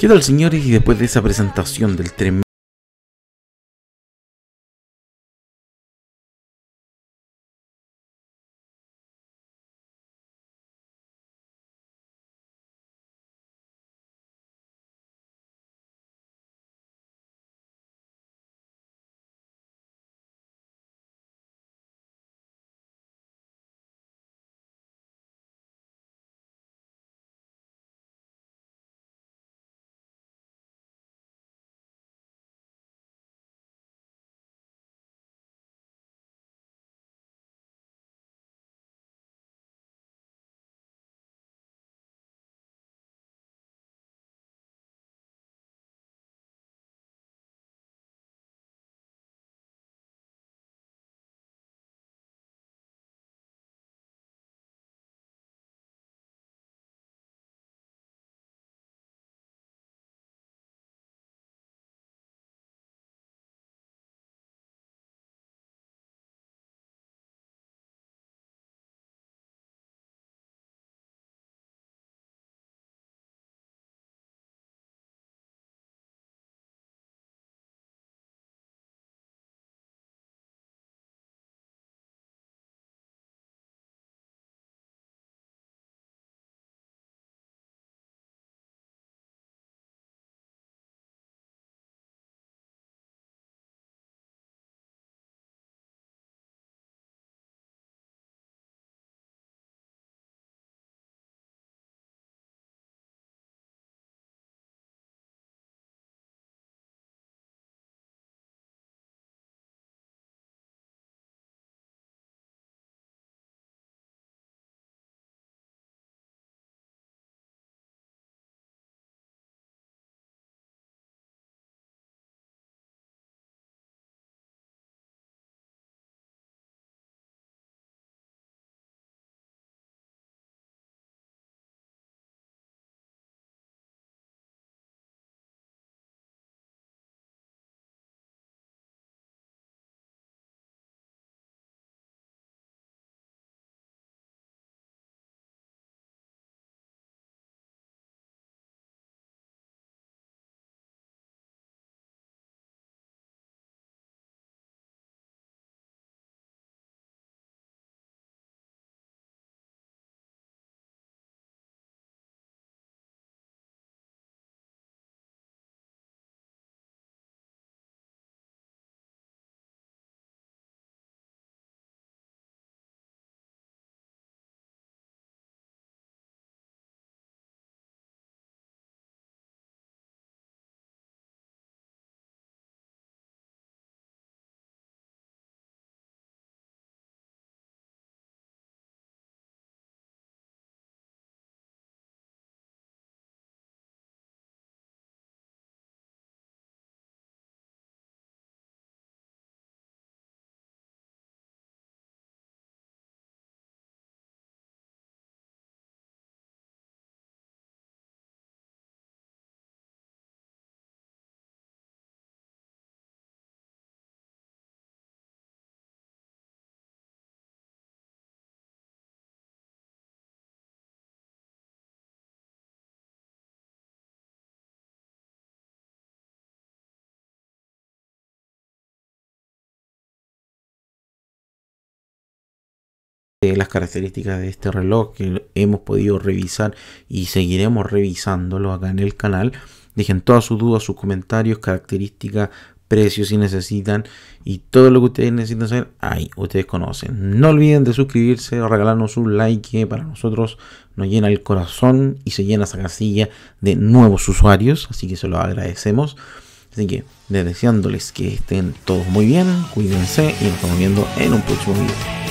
¿Qué tal señores? Y después de esa presentación del tremendo las características de este reloj que hemos podido revisar y seguiremos revisándolo acá en el canal. Dejen todas sus dudas, sus comentarios, características, precios si necesitan y todo lo que ustedes necesitan saber, ahí ustedes conocen. No olviden de suscribirse, regalarnos un like que para nosotros nos llena el corazón y se llena esa casilla de nuevos usuarios, así que se lo agradecemos. Así que deseándoles que estén todos muy bien, cuídense y nos estamos viendo en un próximo video.